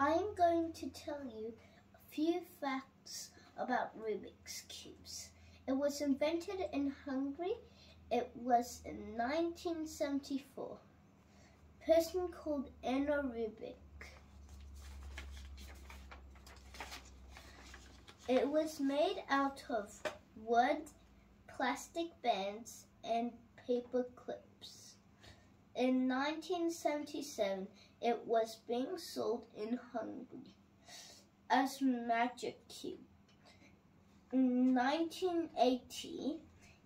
I am going to tell you a few facts about Rubik's Cubes. It was invented in Hungary. It was in 1974. Person called Erno Rubik. It was made out of wood, plastic bands, and paper clips. In 1977, it was being sold in Hungary as Magic Cube. In 1980,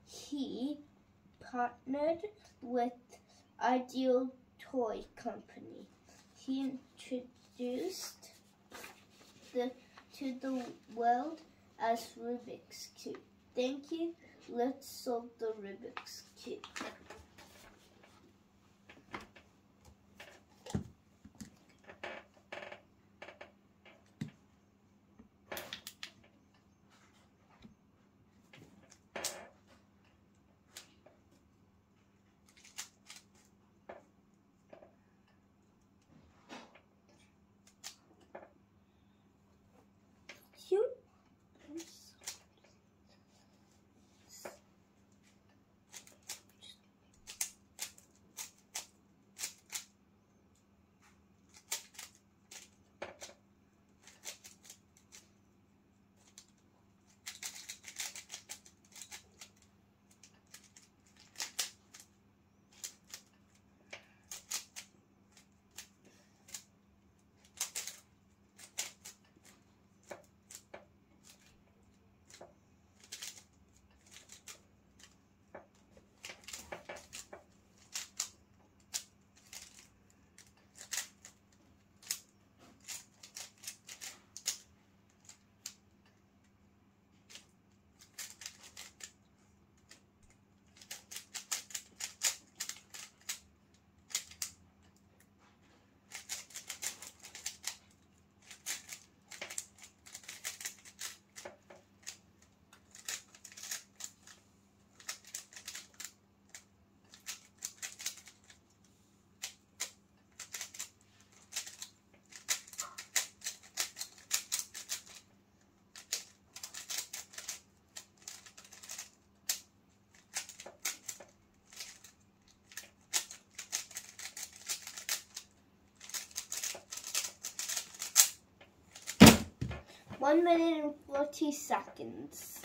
he partnered with Ideal Toy Company. He introduced the to the world as Rubik's Cube. Thank you. Let's solve the Rubik's Cube. 1 minute and 40 seconds.